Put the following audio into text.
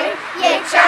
Yeah.